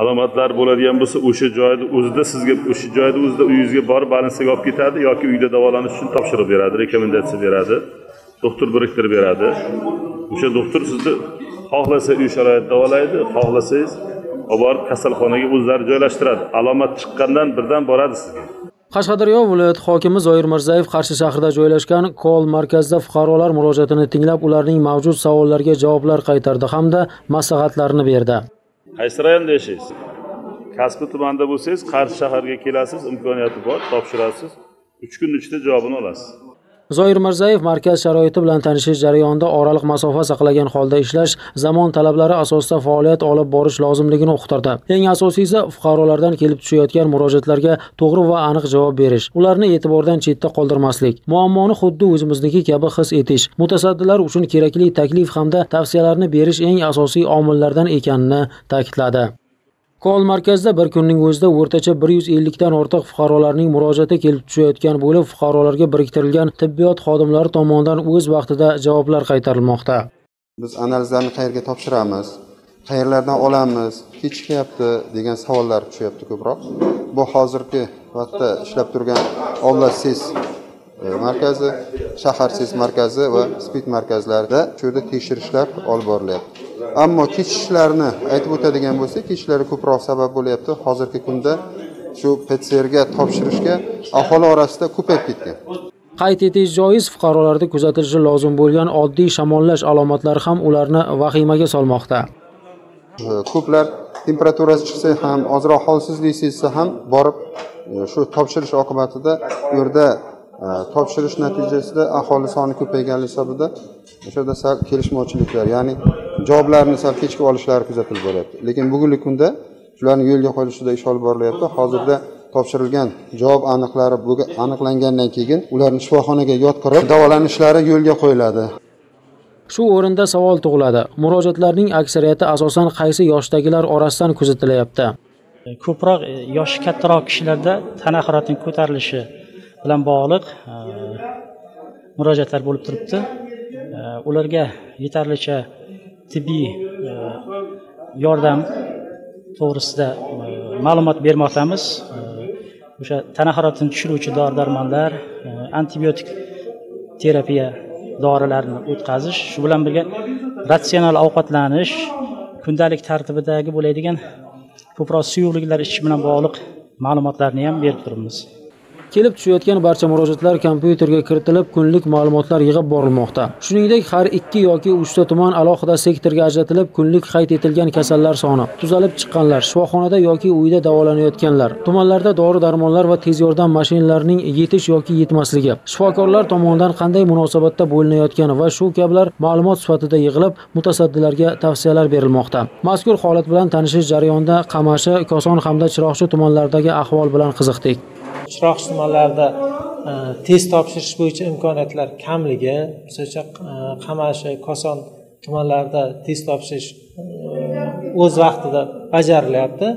alomatlar bo'ladigan bo'lsa o'sha joyda o'zida sizga o'sha joyda o'zida uyingizga borib больницаga olib ketadi yoki uyda davolanish uchun topshiriq beradi rekomendatsiya beradi doktor biriktirib beradi. O'sha doktor sizni xohlasa uy sharoitida davolaydi xohlasangiz olib borib kasalxonaga o'zlari joylashtiradi. Alomat chiqqandan birdan boradi sizga. Qashqadaryo viloyati hokimi zoir mirzayev qarshi shahrida joylashgan kol markazida fuqarolar murojaatini tinglab ularning mavjud savollariga javoblar qaytardi hamda maslahatlarni berdi. Qaysi rayonda yashaysiz kasbi tumanida bo'lsangiz qarshi shaharga kelasiz imkoniyati bor topshirasiz. Uch kun ichida javobini olasiz. Zoir mirzayev markaz sharoiti bilan tanishish jarayonida oraliq masofa saqlagan holda ishlash zamon talablari asosida faoliyat olib borish lozimligini uqtirdi. Eng asosiysi fuqarolardan kelib tushayotgan murojaatlarga to'g'ri va aniq javob berish ularni e'tibordan chetda qoldirmaslik muammoni xuddi o'zimizniki kabi his etish mutasaddilar uchun kerakli taklif hamda tavsiyalarni berish eng asosiy omillardan ekanini ta'kidladi. Kol markazida bir kunning o'zida o'rtacha 150 dan ortiq fuqarolarning murojaati kelib tushayotgan bo'lib, fuqarolarga biriktirilgan tibbiyot xodimlari tomonidan o'z vaqtida javoblar qaytarilmoqda. Biz analizlarni qayerga topshiramiz, qayerlardan olamiz, kechikyapti degan savollar tushyapti ko'proq. Bu hozirgi vaqtda ishlab turgan Olla e, markazi, shahar markazi va SPID markazlarida shu yerda tekshirishlar olib borilyapti. Ammo kechishlarni aytib o'tadigan bo'lsak kechishlarga ko'proq sabab bo'lyapti. Hozirgi kunda shu ptsrga topshirishga aholi orasida ko'payib ketgan. Qayd etish joiz fuqarolarda kuzatilishi lozim bo'lgan oddiy shamollash alomatlari ham ularni vahimaga solmoqda. Ko'plar temperaturasi chiqsa ham ozroq holsizlik sezsa ham borib shu topshirish oqibatida u yerda topshirish natijasida aholi soni ko'payganligi hisobiga o'sha yerda sal kelishmovchiliklar ya'ni javoblarni sal kechikib olishlari kuzatilib boryapti. Lekin bugungi kunda shularni yo'lga qo'yilishida ish olib borilyapti. Hozirda topshirilgan javob aniqlari aniqlangandan keyin ularni shifoxonaga yotqizib davolanishlari yo'lga qo'yiladi. Shu o'rinda savol tug'iladi. Murojaatlarning aksariyati asosan qaysi yoshdagilar orasidan kuzatilyapti ko'proq yoshi kattaroq kishilarda tana haroratining ko'tarilishi bilan bog'liq murojaatlar bo'lib turibdi. Ularga yetarlicha tibbiy e, yordam to'g'risida e, ma'lumot bermoqdamiz. E, o'sha tana haroratini tushiruvchi dori darmonlar antibiotik terapiya dorilarini o'tkazish shu bilan birga ratsional ovqatlanish kundalik tartibidagi bo'ladigan ko'proq suyuqliklar ichish bilan bog'liq ma'lumotlarni ham berib turibmiz. Kelib tushayotgan barcha murojaatlar kompyuterga kiritilib kunlik ma'lumotlar yig'ib borilmoqda. Shuningdek har ikki yoki uchta tuman alohida sektorga ajratilib kunlik qayd etilgan kasallar soni tuzalib chiqqanlar shifoxonada yoki uyda davolanayotganlar tumanlarda dori darmonlar va tez yordam mashinalarining yetish yoki yetmasligi shifokorlar tomonidan qanday munosabatda bo'linayotgani va shu kabilar ma'lumot sifatida yig'ilib mutasaddilarga tavsiyalar berilmoqda. Mazkur holat bilan tanishish jarayonida qamashi koson hamda chiroqchi tumanlaridagi ahvol bilan qiziqdik. Chiroqchi tumanlarida e, test topshirish bo'yicha imkoniyatlar kamligi misol e, qamashi koson tumanlarida test topshirish e, o'z vaqtida bajarilyapti.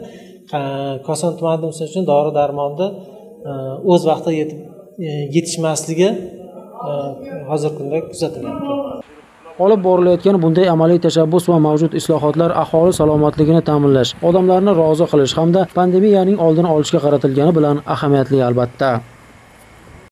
Koson tumanida misol uchun dori darmonni o'z vaqtida yetib yetishmasligi hozirgi kunda kuzatilyapti. Olib borilayotgan bunday amaliy tashabbus va mavjud islohotlar aholi salomatligini ta'minlash odamlarni rozi qilish hamda pandemiyaning oldini olishga qaratilgani bilan ahamiyatli albatta.